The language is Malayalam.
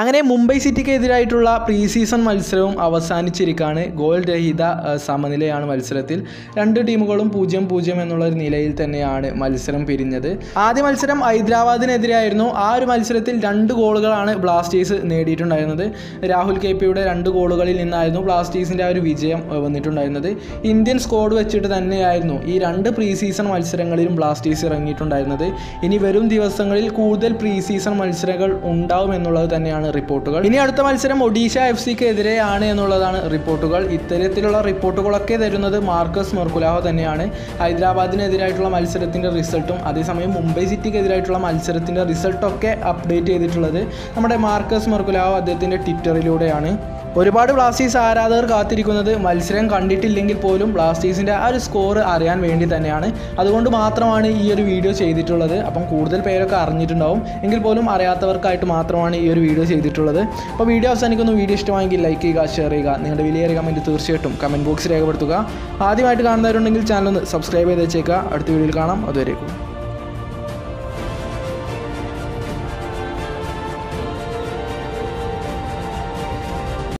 അങ്ങനെ മുംബൈ സിറ്റിക്കെതിരായിട്ടുള്ള പ്രീ സീസൺ മത്സരവും അവസാനിച്ചിരിക്കുകയാണ് ഗോൾ രഹിത സമനിലയാണ് മത്സരത്തിൽ. രണ്ട് ടീമുകളും പൂജ്യം പൂജ്യം എന്നുള്ള ഒരു നിലയിൽ തന്നെയാണ് മത്സരം പിരിഞ്ഞത്. ആദ്യ മത്സരം ഹൈദരാബാദിനെതിരായിരുന്നു. ആ ഒരു മത്സരത്തിൽ രണ്ട് ഗോളുകളാണ് ബ്ലാസ്റ്റേഴ്സ് നേടിയിട്ടുണ്ടായിരുന്നത്. രാഹുൽ കെ പിയുടെ രണ്ട് ഗോളുകളിൽ നിന്നായിരുന്നു ബ്ലാസ്റ്റേഴ്സിന്റെ ആ ഒരു വിജയം വന്നിട്ടുണ്ടായിരുന്നത്. ഇന്ത്യൻ സ്ക്വാഡ് വെച്ചിട്ട് തന്നെയായിരുന്നു ഈ രണ്ട് പ്രീ സീസൺ മത്സരങ്ങളിലും ബ്ലാസ്റ്റേഴ്സ് ഇറങ്ങിയിട്ടുണ്ടായിരുന്നത്. ഇനി വരും ദിവസങ്ങളിൽ കൂടുതൽ പ്രീ സീസൺ മത്സരങ്ങൾ ഉണ്ടാവും എന്നുള്ളത് തന്നെയാണ് റിപ്പോർട്ടുകൾ. ഇനി അടുത്ത മത്സരം ഒഡീഷ എഫ് സിക്ക് എതിരെയാണ് എന്നുള്ളതാണ് റിപ്പോർട്ടുകൾ. ഇത്തരത്തിലുള്ള റിപ്പോർട്ടുകളൊക്കെ തരുന്നത് മാർക്കസ് മെർക്കുലാഹോ തന്നെയാണ്. ഹൈദരാബാദിനെതിരായിട്ടുള്ള മത്സരത്തിന്റെ റിസൾട്ടും അതേസമയം മുംബൈ സിറ്റിക്ക് എതിരായിട്ടുള്ള മത്സരത്തിന്റെ റിസൾട്ടൊക്കെ അപ്ഡേറ്റ് ചെയ്തിട്ടുള്ളത് നമ്മുടെ മാർക്കസ് മെർക്കുലാഹോ അദ്ദേഹത്തിന്റെ ട്വിറ്ററിലൂടെയാണ്. ഒരുപാട് ബ്ലാസ്റ്റേഴ്സ് ആരാധകർ കാത്തിരിക്കുന്നത് മത്സരം കണ്ടിട്ടില്ലെങ്കിൽ പോലും ബ്ലാസ്റ്റേഴ്സിന്റെ ആ ഒരു സ്കോർ അറിയാൻ വേണ്ടി തന്നെയാണ്. അതുകൊണ്ട് മാത്രമാണ് ഈ ഒരു വീഡിയോ ചെയ്തിട്ടുള്ളത്. അപ്പം കൂടുതൽ പേരൊക്കെ അറിഞ്ഞിട്ടുണ്ടാവും. എങ്കിൽ പോലും അറിയാത്തവർക്കായിട്ട് മാത്രമാണ് ഈ ഒരു വീഡിയോ ചെയ്തിട്ടുള്ളത്. അപ്പോൾ വീഡിയോ അവസാനിക്കുന്നു. വീഡിയോ ഇഷ്ടമായെങ്കിൽ ലൈക്ക് ചെയ്യുക ഷെയർ ചെയ്യുക. നിങ്ങളുടെ വിലയേറിയ കമന്റ് തീർച്ചയായിട്ടും കമന്റ് ബോക്സ് രേഖപ്പെടുത്തുക. ആദ്യമായിട്ട് കാണുന്നവരുണ്ടെങ്കിൽ ചാനൽ ഒന്ന് സബ്സ്ക്രൈബ് ചെയ്ത് വെച്ചേക്കുക അടുത്ത വീഡിയോയിൽ കാണാം. അതുവരേക്കും.